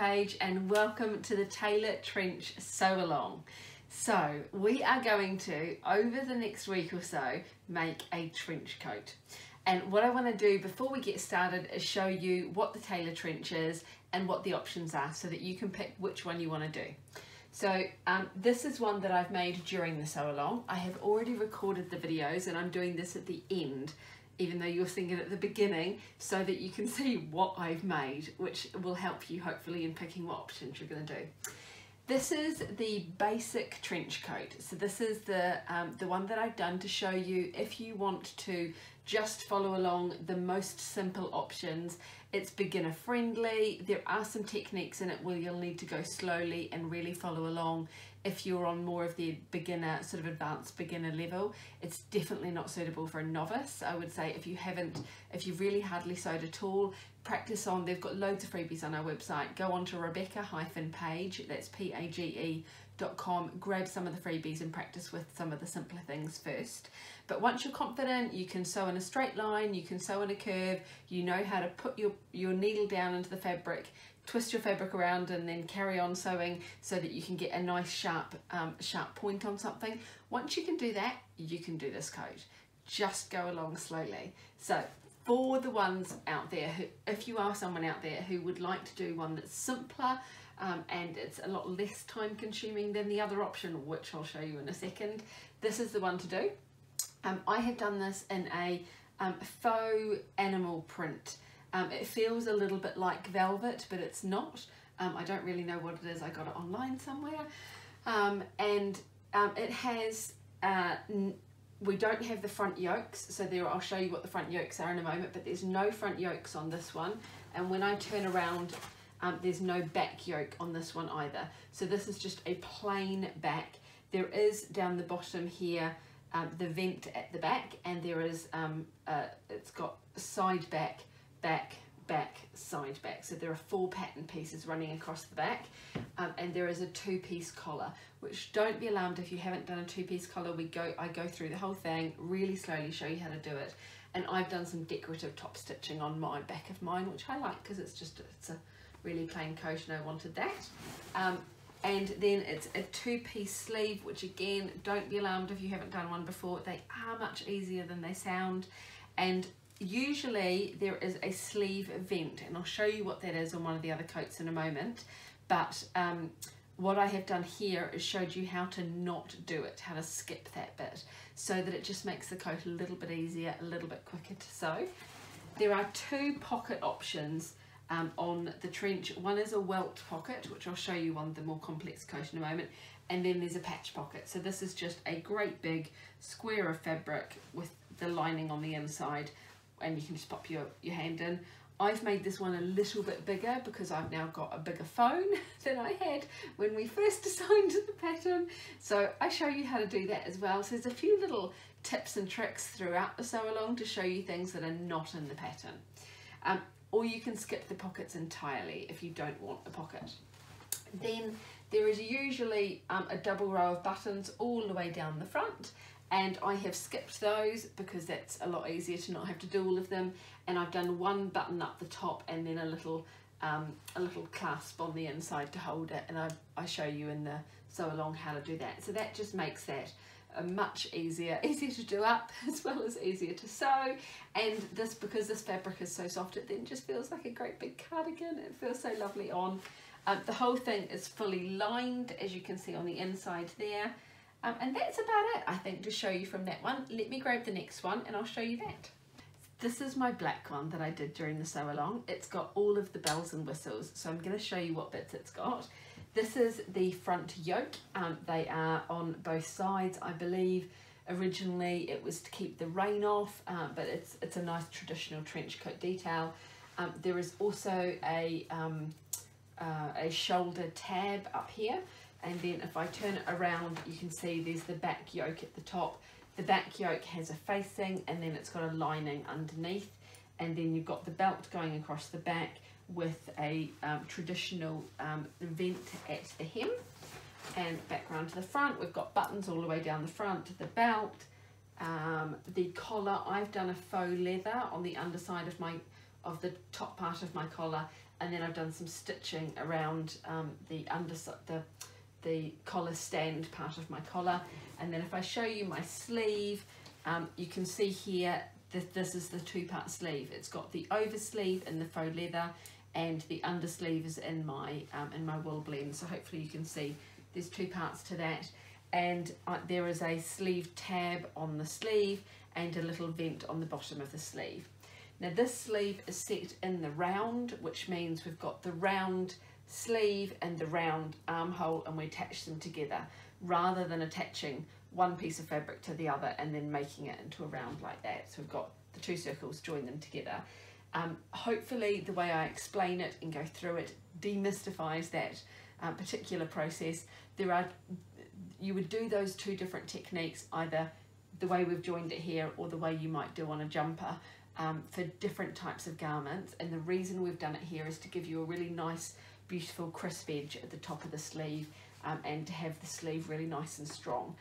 Page and welcome to the Taylor Trench Sew Along. So we are going to, over the next week or so, make a trench coat. And what I want to do before we get started is show you what the Taylor trench is and what the options are so that you can pick which one you want to do. So um, this is one that I've made during the sew along. I have already recorded the videos and I'm doing this at the end even though you're seeing it at the beginning so that you can see what I've made which will help you hopefully in picking what options you're going to do. This is the basic trench coat. So this is the, um, the one that I've done to show you if you want to just follow along the most simple options. It's beginner friendly. There are some techniques in it where you'll need to go slowly and really follow along if you're on more of the beginner, sort of advanced beginner level. It's definitely not suitable for a novice. I would say if you haven't, if you've really hardly sewed at all, practice on, they've got loads of freebies on our website. Go on to Rebecca hyphen Page, that's P-A-G-E dot com, grab some of the freebies and practice with some of the simpler things first. But once you're confident, you can sew in a straight line, you can sew in a curve, you know how to put your, your needle down into the fabric, twist your fabric around and then carry on sewing so that you can get a nice sharp, um, sharp point on something. Once you can do that, you can do this coat. Just go along slowly. So for the ones out there, who, if you are someone out there who would like to do one that's simpler, um, and it's a lot less time consuming than the other option which I'll show you in a second. This is the one to do. Um, I have done this in a um, faux animal print. Um, it feels a little bit like velvet but it's not. Um, I don't really know what it is, I got it online somewhere. Um, and it has, uh, we don't have the front yokes so there I'll show you what the front yokes are in a moment but there's no front yokes on this one and when I turn around um, there's no back yoke on this one either. So this is just a plain back. There is down the bottom here um, the vent at the back and there is, um, uh, it's got a side back, back, back, side back. So there are four pattern pieces running across the back um, and there is a two-piece collar, which don't be alarmed if you haven't done a two-piece collar. We go, I go through the whole thing, really slowly show you how to do it. And I've done some decorative top stitching on my back of mine, which I like because it's just, it's a really plain coat and I wanted that. Um, and then it's a two-piece sleeve which again don't be alarmed if you haven't done one before they are much easier than they sound and usually there is a sleeve vent and I'll show you what that is on one of the other coats in a moment but um, what I have done here is showed you how to not do it, how to skip that bit so that it just makes the coat a little bit easier, a little bit quicker to sew. There are two pocket options um, on the trench. One is a welt pocket, which I'll show you on the more complex coat in a moment, and then there's a patch pocket. So this is just a great big square of fabric with the lining on the inside, and you can just pop your, your hand in. I've made this one a little bit bigger because I've now got a bigger phone than I had when we first assigned the pattern. So I show you how to do that as well. So there's a few little tips and tricks throughout the sew along to show you things that are not in the pattern. Um, or you can skip the pockets entirely if you don't want a pocket. Then there is usually um, a double row of buttons all the way down the front and I have skipped those because that's a lot easier to not have to do all of them. And I've done one button up the top and then a little um, a little clasp on the inside to hold it. And I, I show you in the sew along how to do that. So that just makes that much easier, easier to do up as well as easier to sew. And this because this fabric is so soft it then just feels like a great big cardigan. It feels so lovely on. Um, the whole thing is fully lined as you can see on the inside there um, and that's about it I think to show you from that one let me grab the next one and I'll show you that this is my black one that I did during the sew along it's got all of the bells and whistles so I'm going to show you what bits it's got this is the front yoke. Um, they are on both sides, I believe. Originally it was to keep the rain off, uh, but it's, it's a nice traditional trench coat detail. Um, there is also a, um, uh, a shoulder tab up here. And then if I turn it around, you can see there's the back yoke at the top. The back yoke has a facing and then it's got a lining underneath. And then you've got the belt going across the back with a um, traditional um, vent at the hem and back round to the front we've got buttons all the way down the front the belt um, the collar I've done a faux leather on the underside of my of the top part of my collar and then I've done some stitching around um, the under the the collar stand part of my collar. And then if I show you my sleeve um, you can see here that this is the two part sleeve. It's got the over sleeve in the faux leather and the under sleeve is in my um, in my wool blend. So hopefully you can see there's two parts to that. And uh, there is a sleeve tab on the sleeve and a little vent on the bottom of the sleeve. Now this sleeve is set in the round which means we've got the round sleeve and the round armhole and we attach them together rather than attaching one piece of fabric to the other and then making it into a round like that. So we've got the two circles, join them together. Um, hopefully the way I explain it and go through it demystifies that uh, particular process. There are, you would do those two different techniques either the way we've joined it here or the way you might do on a jumper um, for different types of garments and the reason we've done it here is to give you a really nice beautiful crisp edge at the top of the sleeve um, and to have the sleeve really nice and strong.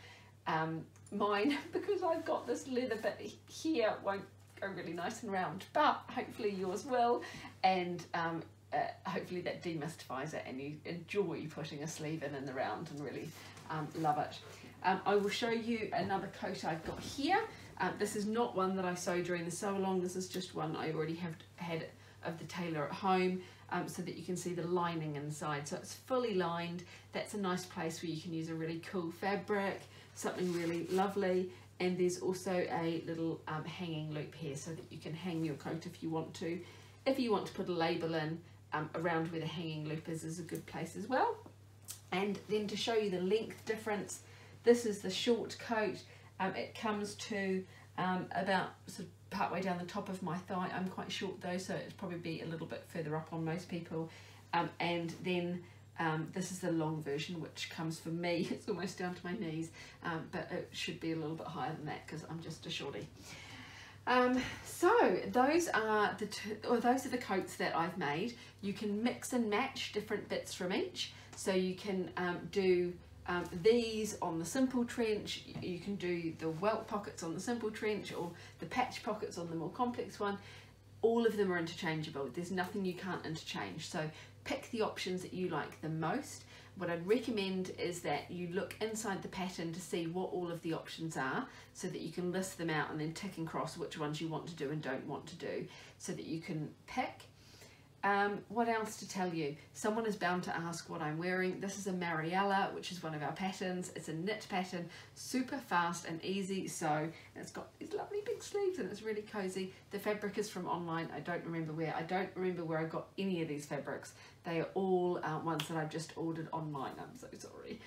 Um, mine, because I've got this leather bit here, won't go really nice and round, but hopefully yours will, and um, uh, hopefully that demystifies it and you enjoy putting a sleeve in in the round and really um, love it. Um, I will show you another coat I've got here. Uh, this is not one that I sewed during the sew along, this is just one I already have had of the Taylor at home um, so that you can see the lining inside. So it's fully lined. That's a nice place where you can use a really cool fabric, something really lovely. And there's also a little um, hanging loop here so that you can hang your coat if you want to. If you want to put a label in um, around where the hanging loop is, is a good place as well. And then to show you the length difference, this is the short coat. Um, it comes to um, about sort of partway down the top of my thigh. I'm quite short though, so it's probably be a little bit further up on most people. Um, and then um, this is the long version, which comes for me, it's almost down to my knees, um, but it should be a little bit higher than that because I'm just a shorty. Um, so those are the two, or those are the coats that I've made. You can mix and match different bits from each. So you can um, do um, these on the simple trench, you can do the welt pockets on the simple trench or the patch pockets on the more complex one. All of them are interchangeable. There's nothing you can't interchange. So pick the options that you like the most. What I'd recommend is that you look inside the pattern to see what all of the options are so that you can list them out and then tick and cross which ones you want to do and don't want to do so that you can pick um, what else to tell you? Someone is bound to ask what I'm wearing. This is a Mariella, which is one of our patterns. It's a knit pattern, super fast and easy So It's got these lovely big sleeves and it's really cozy. The fabric is from online. I don't remember where. I don't remember where I got any of these fabrics. They are all uh, ones that I've just ordered online. I'm so sorry.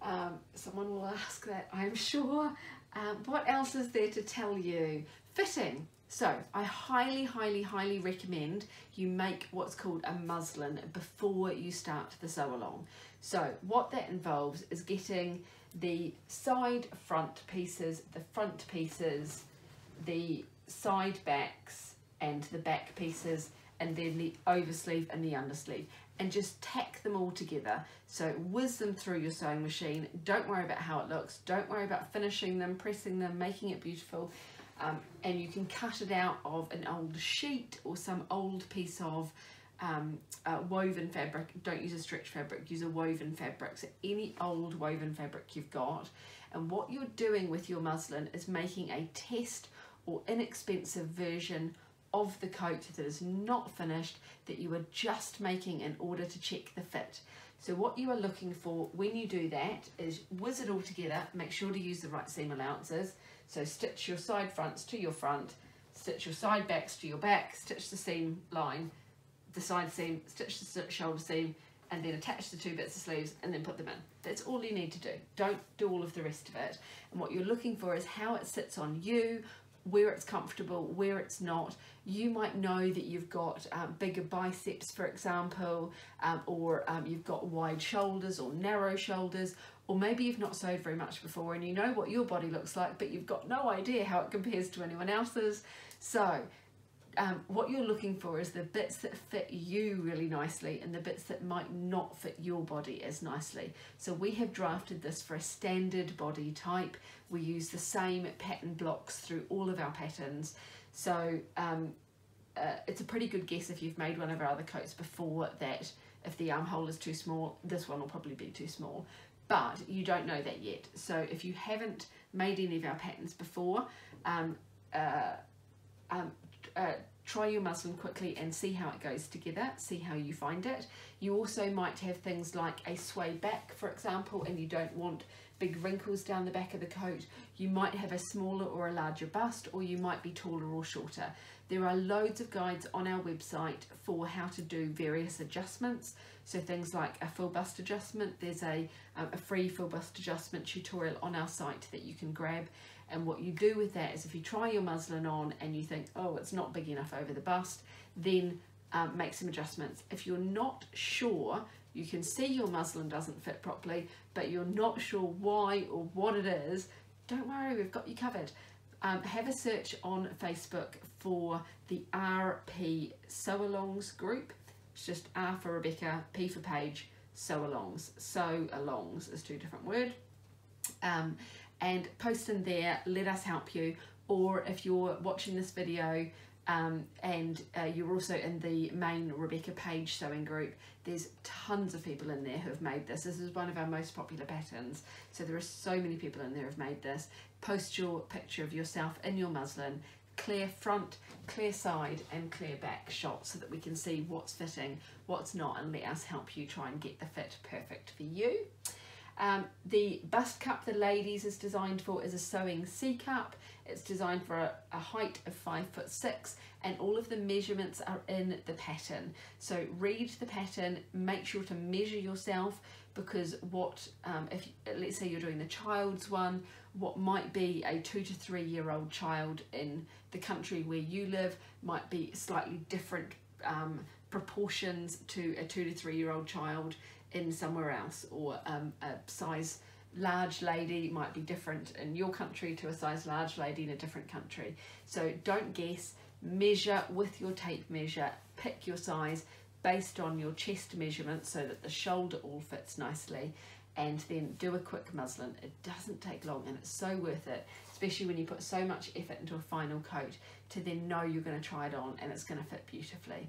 Um, someone will ask that, I'm sure. Um, what else is there to tell you? Fitting. So I highly, highly, highly recommend you make what's called a muslin before you start the sew along. So what that involves is getting the side front pieces, the front pieces, the side backs and the back pieces and then the oversleeve and the undersleeve and just tack them all together. So whiz them through your sewing machine. Don't worry about how it looks. Don't worry about finishing them, pressing them, making it beautiful um, and you can cut it out of an old sheet or some old piece of um, uh, woven fabric. Don't use a stretch fabric, use a woven fabric. So any old woven fabric you've got. And what you're doing with your muslin is making a test or inexpensive version of the coat that is not finished that you are just making in order to check the fit. So what you are looking for when you do that is whiz it all together, make sure to use the right seam allowances, so stitch your side fronts to your front, stitch your side backs to your back, stitch the seam line, the side seam, stitch the shoulder seam, and then attach the two bits of sleeves and then put them in. That's all you need to do. Don't do all of the rest of it. And what you're looking for is how it sits on you, where it's comfortable, where it's not. You might know that you've got um, bigger biceps, for example, um, or um, you've got wide shoulders or narrow shoulders, or maybe you've not sewed very much before and you know what your body looks like, but you've got no idea how it compares to anyone else's. So um, what you're looking for is the bits that fit you really nicely and the bits that might not fit your body as nicely. So we have drafted this for a standard body type. We use the same pattern blocks through all of our patterns. So um, uh, it's a pretty good guess if you've made one of our other coats before that if the armhole is too small, this one will probably be too small. But you don't know that yet. So if you haven't made any of our patterns before, um, uh, um, uh, try your muslin quickly and see how it goes together, see how you find it. You also might have things like a sway back, for example, and you don't want big wrinkles down the back of the coat. You might have a smaller or a larger bust, or you might be taller or shorter. There are loads of guides on our website for how to do various adjustments. So things like a full bust adjustment, there's a, um, a free full bust adjustment tutorial on our site that you can grab. And what you do with that is if you try your muslin on and you think, oh, it's not big enough over the bust, then um, make some adjustments. If you're not sure, you can see your muslin doesn't fit properly, but you're not sure why or what it is, don't worry, we've got you covered. Um, have a search on Facebook for the RP Sew Alongs group. It's just R for Rebecca, P for Page, Sew Alongs. Sew Alongs is two different words. Um, and post in there, let us help you. Or if you're watching this video um, and uh, you're also in the main Rebecca Page sewing group, there's tons of people in there who have made this. This is one of our most popular patterns. So there are so many people in there who have made this. Post your picture of yourself in your muslin, clear front, clear side and clear back shot so that we can see what's fitting, what's not and let us help you try and get the fit perfect for you. Um, the bust cup the ladies is designed for is a sewing C cup. It's designed for a, a, height of five foot six and all of the measurements are in the pattern. So read the pattern, make sure to measure yourself because what, um, if let's say you're doing the child's one, what might be a two to three year old child in the country where you live might be slightly different um, proportions to a two to three year old child in somewhere else or um, a size large lady might be different in your country to a size large lady in a different country. So don't guess, measure with your tape measure, pick your size based on your chest measurement so that the shoulder all fits nicely and then do a quick muslin. It doesn't take long and it's so worth it, especially when you put so much effort into a final coat to then know you're going to try it on and it's going to fit beautifully.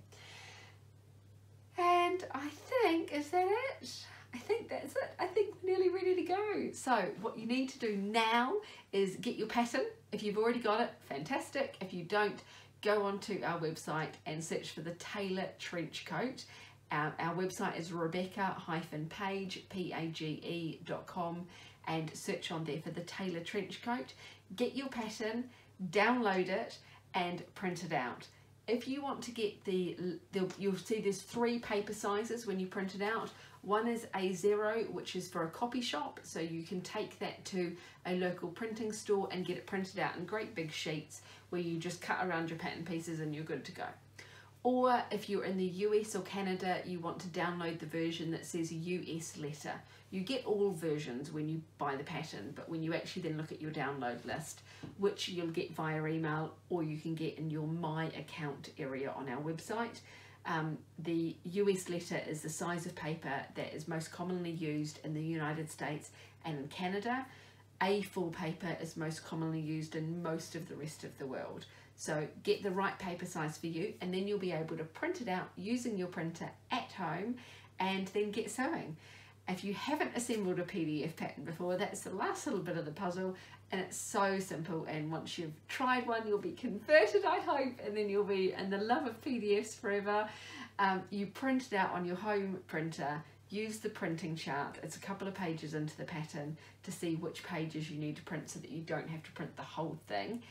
And I think, is that it? I think that's it. I think we're nearly ready to go. So what you need to do now is get your pattern. If you've already got it, fantastic. If you don't, go onto our website and search for the Taylor Trench Coat. our website is rebecca-page, P-A-G-E.com and search on there for the Taylor Trench Coat. Get your pattern, download it and print it out if you want to get the, you'll see there's three paper sizes when you print it out. One is A0, which is for a copy shop, so you can take that to a local printing store and get it printed out in great big sheets where you just cut around your pattern pieces and you're good to go. Or if you're in the US or Canada, you want to download the version that says US letter. You get all versions when you buy the pattern, but when you actually then look at your download list, which you'll get via email or you can get in your My Account area on our website. Um, the US letter is the size of paper that is most commonly used in the United States and in Canada. A4 paper is most commonly used in most of the rest of the world. So get the right paper size for you and then you'll be able to print it out using your printer at home and then get sewing. If you haven't assembled a PDF pattern before, that's the last little bit of the puzzle and it's so simple and once you've tried one you'll be converted I hope and then you'll be in the love of PDFs forever. Um, you print it out on your home printer use the printing chart it's a couple of pages into the pattern to see which pages you need to print so that you don't have to print the whole thing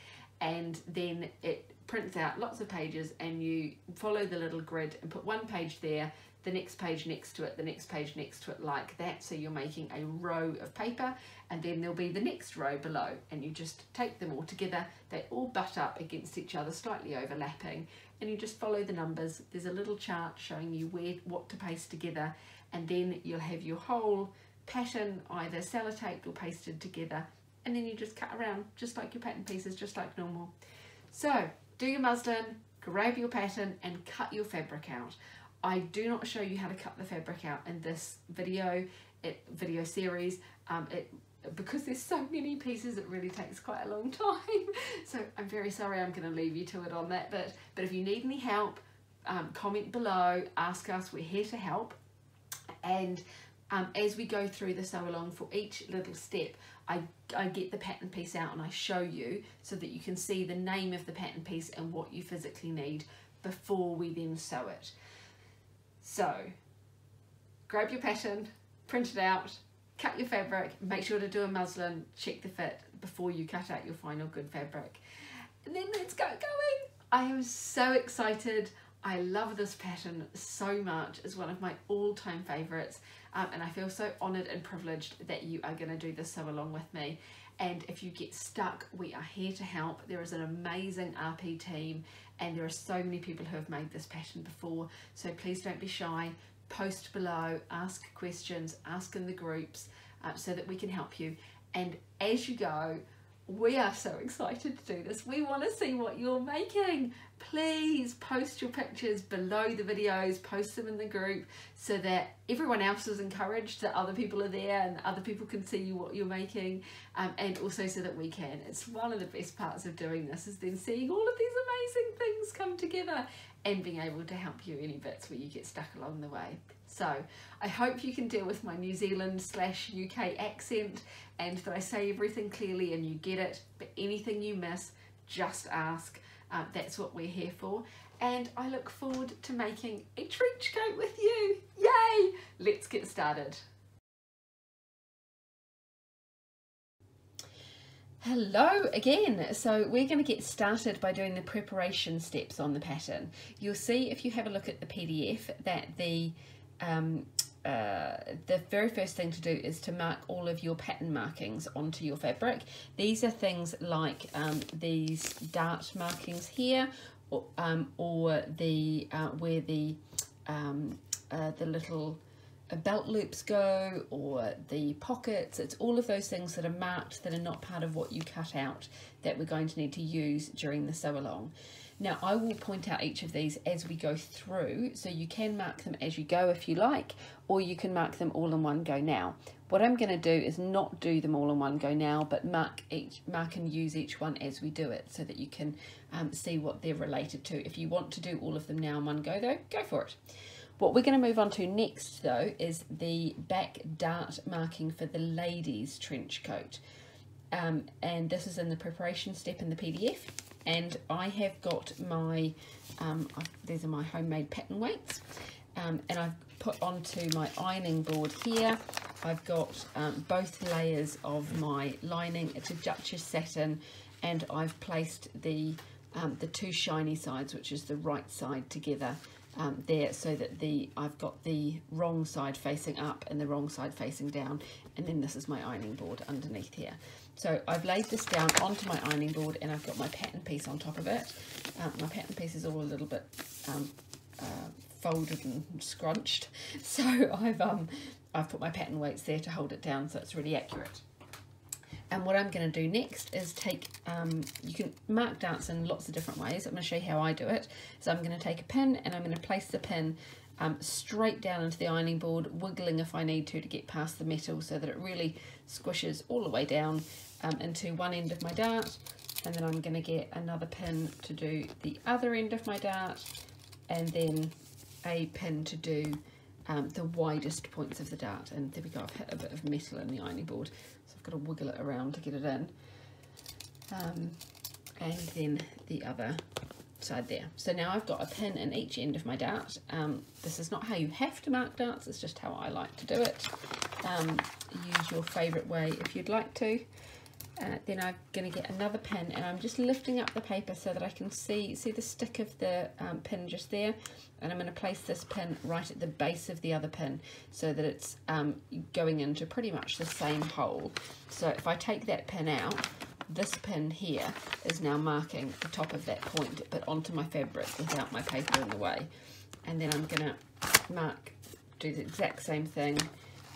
and then it prints out lots of pages and you follow the little grid and put one page there the next page next to it the next page next to it like that. So you're making a row of paper and then there'll be the next row below and you just take them all together. They all butt up against each other slightly overlapping and you just follow the numbers. There's a little chart showing you where what to paste together and then you'll have your whole pattern either sellotaped or pasted together and then you just cut around just like your pattern pieces, just like normal. So do your muslin, grab your pattern and cut your fabric out. I do not show you how to cut the fabric out in this video, it, video series. Um, it because there's so many pieces it really takes quite a long time so I'm very sorry I'm going to leave you to it on that bit but if you need any help um, comment below ask us we're here to help and um, as we go through the sew along for each little step I, I get the pattern piece out and I show you so that you can see the name of the pattern piece and what you physically need before we then sew it so grab your pattern print it out cut your fabric, make sure to do a muslin, check the fit before you cut out your final good fabric. And then let's go going. I am so excited. I love this pattern so much. It's one of my all-time favourites um, and I feel so honoured and privileged that you are going to do this sew along with me. And if you get stuck, we are here to help. There is an amazing RP team and there are so many people who have made this pattern before. So please don't be shy post below, ask questions, ask in the groups uh, so that we can help you. And as you go, we are so excited to do this. We want to see what you're making. Please post your pictures below the videos, post them in the group so that everyone else is encouraged that other people are there and other people can see what you're making um, and also so that we can. It's one of the best parts of doing this is then seeing all of these amazing things come together and being able to help you any bits where you get stuck along the way. So I hope you can deal with my New Zealand slash UK accent and that I say everything clearly and you get it, but anything you miss, just ask. Uh, that's what we're here for. And I look forward to making a trench coat with you. Yay! Let's get started. Hello again. So we're going to get started by doing the preparation steps on the pattern. You'll see if you have a look at the PDF that the um, uh, the very first thing to do is to mark all of your pattern markings onto your fabric. These are things like um, these dart markings here or, um, or the uh, where the um, uh, the little uh, belt loops go or the pockets. It's all of those things that are marked that are not part of what you cut out that we're going to need to use during the sew along. Now I will point out each of these as we go through so you can mark them as you go if you like or you can mark them all in one go now. What I'm going to do is not do them all in one go now but mark each mark and use each one as we do it so that you can um, see what they're related to. If you want to do all of them now in one go though, go for it. What we're going to move on to next though is the back dart marking for the ladies trench coat. Um, and this is in the preparation step in the PDF and I have got my, um, these are my homemade pattern weights. Um, and I've put onto my ironing board here. I've got um, both layers of my lining. It's a Duchess satin. And I've placed the um, the two shiny sides which is the right side together um, there so that the I've got the wrong side facing up and the wrong side facing down. And then this is my ironing board underneath here so I've laid this down onto my ironing board and I've got my pattern piece on top of it uh, my pattern piece is all a little bit um, uh, folded and scrunched so I've um I've put my pattern weights there to hold it down so it's really accurate and what I'm going to do next is take, um, you can mark darts in lots of different ways. I'm going to show you how I do it. So I'm going to take a pin and I'm going to place the pin um, straight down into the ironing board, wiggling if I need to to get past the metal so that it really squishes all the way down um, into one end of my dart. And then I'm going to get another pin to do the other end of my dart and then a pin to do um, the widest points of the dart. And there we go, I've hit a bit of metal in the ironing board So I've got to wiggle it around to get it in. Um, and then the other side there. So now I've got a pin in each end of my dart. Um, this is not how you have to mark darts, it's just how I like to do it. Um, use your favourite way if you'd like to. Uh, then I'm going to get another pin and I'm just lifting up the paper so that I can see see the stick of the um, pin just there and I'm going to place this pin right at the base of the other pin so that it's um, going into pretty much the same hole. So if I take that pin out, this pin here is now marking the top of that point but onto my fabric without my paper in the way. And then I'm going to mark, do the exact same thing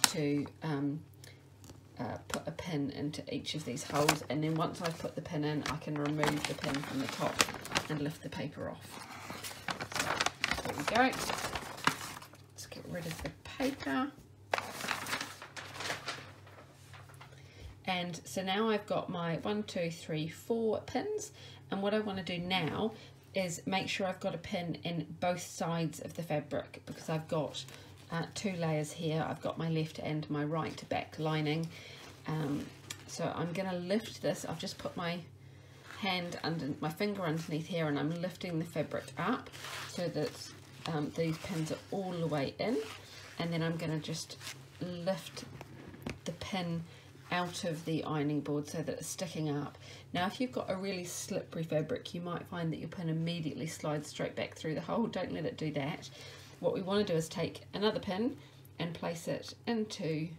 to um, uh, put a pin into each of these holes and then once I've put the pin in I can remove the pin from the top and lift the paper off. So there we go. Let's get rid of the paper. And so now I've got my one two three four pins. And what I want to do now is make sure I've got a pin in both sides of the fabric because I've got uh, two layers here. I've got my left and my right back lining. Um, so I'm going to lift this. I've just put my hand under my finger underneath here and I'm lifting the fabric up so that um, these pins are all the way in. And then I'm going to just lift the pin out of the ironing board so that it's sticking up. Now if you've got a really slippery fabric you might find that your pin immediately slides straight back through the hole. Don't let it do that. What we want to do is take another pin and place it into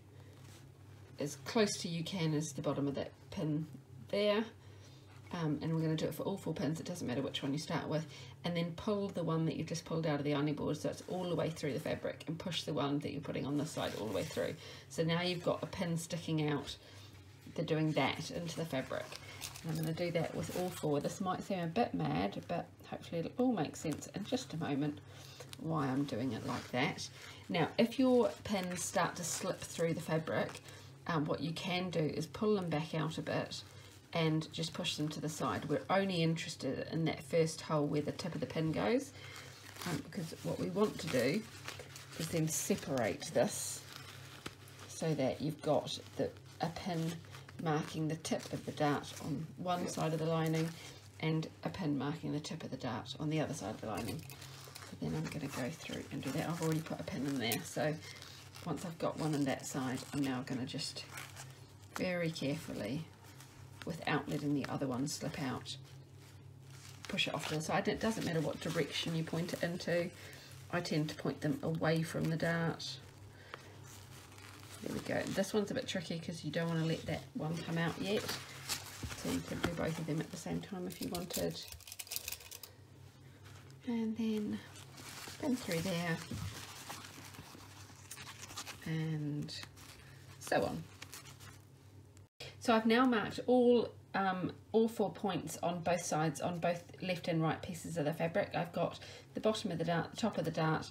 as close to you can as the bottom of that pin there um, and we're going to do it for all four pins, it doesn't matter which one you start with, and then pull the one that you've just pulled out of the ironing board so it's all the way through the fabric and push the one that you're putting on this side all the way through. So now you've got a pin sticking out, they're doing that into the fabric. And I'm going to do that with all four. This might seem a bit mad, but hopefully it'll all make sense in just a moment why I'm doing it like that. Now, if your pins start to slip through the fabric, um, what you can do is pull them back out a bit and just push them to the side. We're only interested in that first hole where the tip of the pin goes um, because what we want to do is then separate this so that you've got the, a pin marking the tip of the dart on one side of the lining and a pin marking the tip of the dart on the other side of the lining. So then I'm going to go through and do that. I've already put a pin in there so once I've got one on that side I'm now going to just very carefully without letting the other one slip out. Push it off to the side. It doesn't matter what direction you point it into. I tend to point them away from the dart. There we go. This one's a bit tricky because you don't want to let that one come out yet. So you could do both of them at the same time if you wanted. And then spin through there. And so on. So I've now marked all um, all four points on both sides, on both left and right pieces of the fabric. I've got the bottom of the dart, the top of the dart,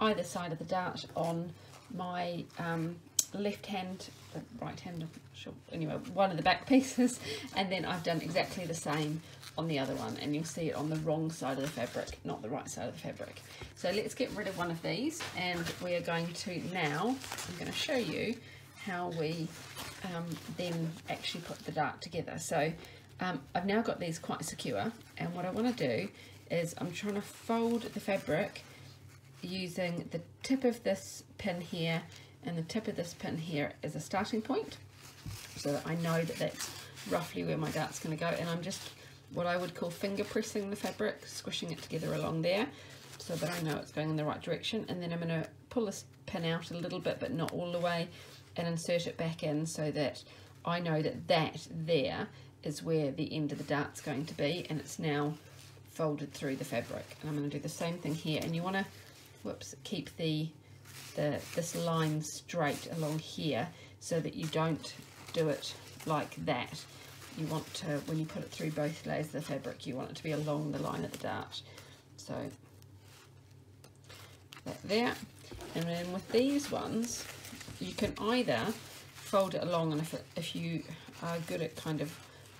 either side of the dart on my um, left hand, the right hand, sure, anyway, one of the back pieces, and then I've done exactly the same on the other one, and you'll see it on the wrong side of the fabric, not the right side of the fabric. So let's get rid of one of these, and we are going to now, I'm going to show you how we um, then actually put the dart together. So um, I've now got these quite secure and what I want to do is I'm trying to fold the fabric using the tip of this pin here and the tip of this pin here as a starting point so that I know that that's roughly where my dart's going to go and I'm just what I would call finger pressing the fabric, squishing it together along there so that I know it's going in the right direction and then I'm going to pull this pin out a little bit but not all the way and insert it back in so that I know that that there is where the end of the dart's going to be and it's now folded through the fabric. And I'm going to do the same thing here. And you want to whoops keep the the this line straight along here so that you don't do it like that. You want to when you put it through both layers of the fabric you want it to be along the line of the dart. So that there. And then with these ones you can either fold it along and if, it, if you are good at kind of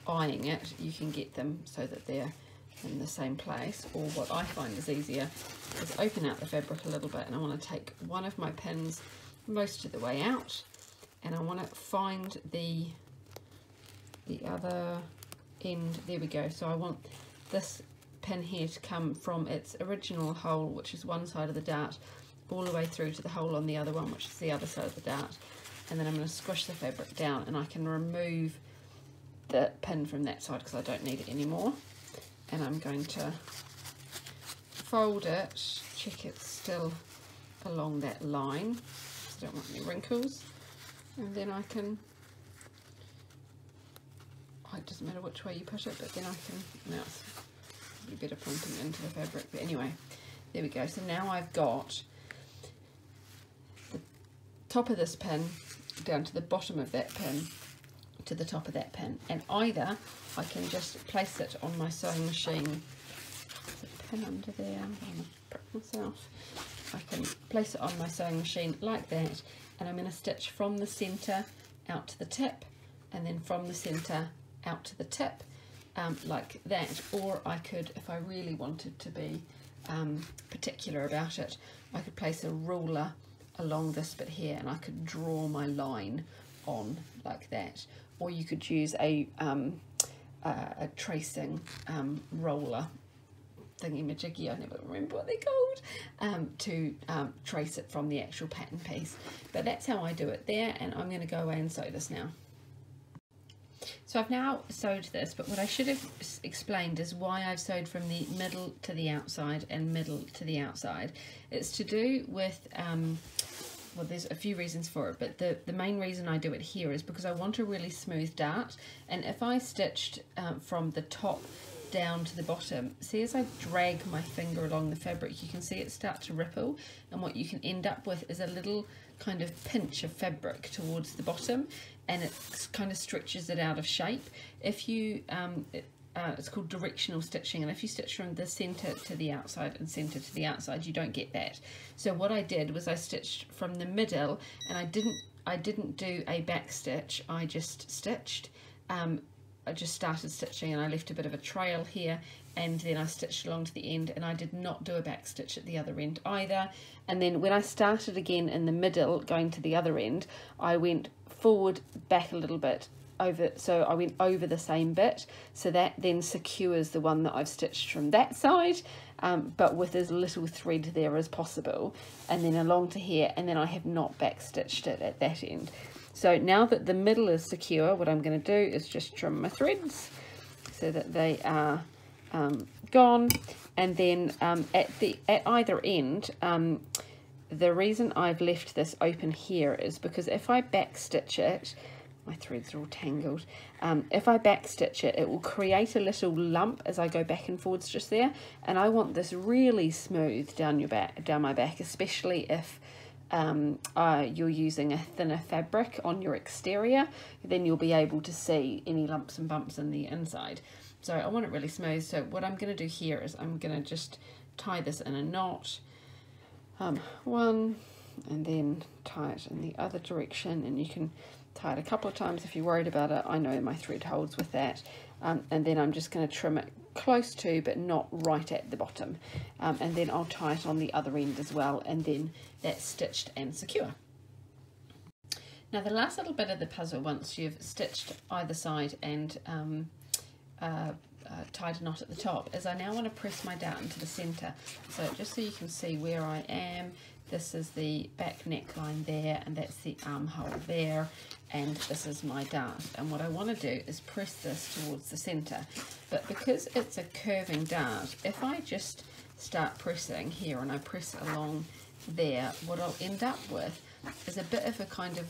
eyeing it you can get them so that they're in the same place. Or what I find is easier is open out the fabric a little bit and I want to take one of my pins most of the way out and I want to find the the other end. There we go. So I want this pin here to come from its original hole which is one side of the dart all the way through to the hole on the other one, which is the other side of the dart. And then I'm going to squish the fabric down and I can remove the pin from that side because I don't need it anymore. And I'm going to fold it, check it's still along that line. I don't want any wrinkles. And then I can, oh, it doesn't matter which way you put it, but then I can, now it's better pointing into the fabric. But anyway, there we go. So now I've got top of this pin down to the bottom of that pin to the top of that pin and either I can just place it on my sewing machine pin under there I'm going to prick myself. I can place it on my sewing machine like that and I'm going to stitch from the center out to the tip and then from the center out to the tip um, like that. Or I could if I really wanted to be um, particular about it I could place a ruler along this bit here and I could draw my line on like that or you could use a, um, uh, a tracing um, roller thingy majiggy, I never remember what they're called, um, to um, trace it from the actual pattern piece. But that's how I do it there, and I'm going to go away and sew this now. So I've now sewed this, but what I should have explained is why I've sewed from the middle to the outside and middle to the outside. It's to do with, um, well, there's a few reasons for it, but the, the main reason I do it here is because I want a really smooth dart, and if I stitched um, from the top down to the bottom, see as I drag my finger along the fabric, you can see it start to ripple, and what you can end up with is a little kind of pinch of fabric towards the bottom, and it kind of stretches it out of shape. If you, um, it, uh, it's called directional stitching, and if you stitch from the center to the outside and center to the outside, you don't get that. So what I did was I stitched from the middle, and I didn't, I didn't do a back stitch, I just stitched um, I just started stitching and I left a bit of a trail here and then I stitched along to the end and I did not do a back stitch at the other end either and then when I started again in the middle going to the other end I went forward back a little bit over so I went over the same bit so that then secures the one that I've stitched from that side um, but with as little thread there as possible and then along to here and then I have not back stitched it at that end so now that the middle is secure, what I'm going to do is just trim my threads so that they are um, gone. And then um, at the at either end, um, the reason I've left this open here is because if I back stitch it, my threads are all tangled. Um, if I back stitch it, it will create a little lump as I go back and forwards just there. And I want this really smooth down your back, down my back, especially if um, uh, you're using a thinner fabric on your exterior, then you'll be able to see any lumps and bumps in the inside. So I want it really smooth. So what I'm going to do here is I'm going to just tie this in a knot. Um, one, and then tie it in the other direction. And you can tie it a couple of times if you're worried about it. I know my thread holds with that. Um, and then I'm just going to trim it close to but not right at the bottom um, and then I'll tie it on the other end as well and then that's stitched and secure. Now the last little bit of the puzzle once you've stitched either side and um, uh, uh, tied a knot at the top is I now want to press my dart into the centre so just so you can see where I am this is the back neckline there and that's the armhole there and this is my dart. And what I want to do is press this towards the center. But because it's a curving dart if I just start pressing here and I press along there what I'll end up with is a bit of a kind of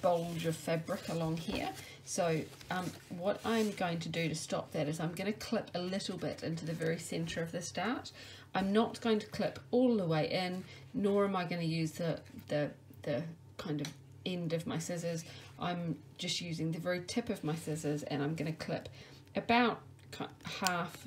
bulge of fabric along here. So um, what I'm going to do to stop that is I'm going to clip a little bit into the very center of this dart I'm not going to clip all the way in nor am I going to use the the the kind of end of my scissors. I'm just using the very tip of my scissors and I'm going to clip about half,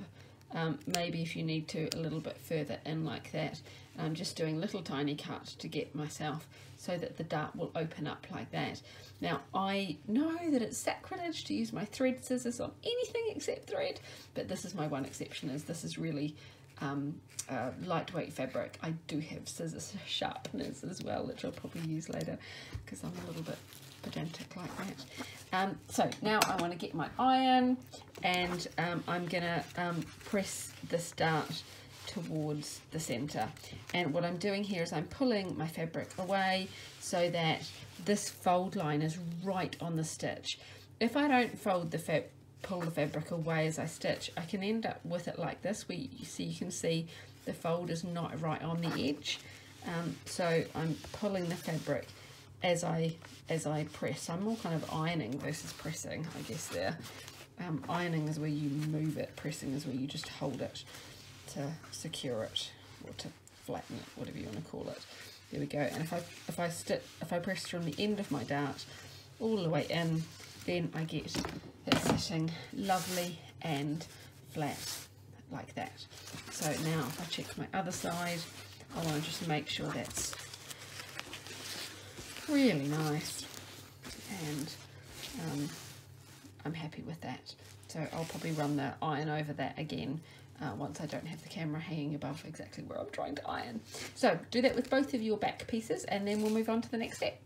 um, maybe if you need to, a little bit further in like that. I'm just doing little tiny cuts to get myself so that the dart will open up like that. Now I know that it's sacrilege to use my thread scissors on anything except thread, but this is my one exception is this is really um, uh, lightweight fabric. I do have scissors sharpeners as well, which I'll probably use later because I'm a little bit pedantic like that. Um, so now I want to get my iron and um, I'm going to um, press this dart towards the center and what I'm doing here is I'm pulling my fabric away so that this fold line is right on the stitch. If I don't fold the fabric pull the fabric away as I stitch, I can end up with it like this, where you see you can see the fold is not right on the edge. Um, so I'm pulling the fabric as I as I press. I'm more kind of ironing versus pressing, I guess there. Um, ironing is where you move it, pressing is where you just hold it to secure it or to flatten it, whatever you want to call it. There we go. And if I if I stitch if I press from the end of my dart all the way in, then I get it sitting lovely and flat like that. So now if I check my other side, I want to just make sure that's really nice and um, I'm happy with that. So I'll probably run the iron over that again uh, once I don't have the camera hanging above exactly where I'm trying to iron. So do that with both of your back pieces and then we'll move on to the next step.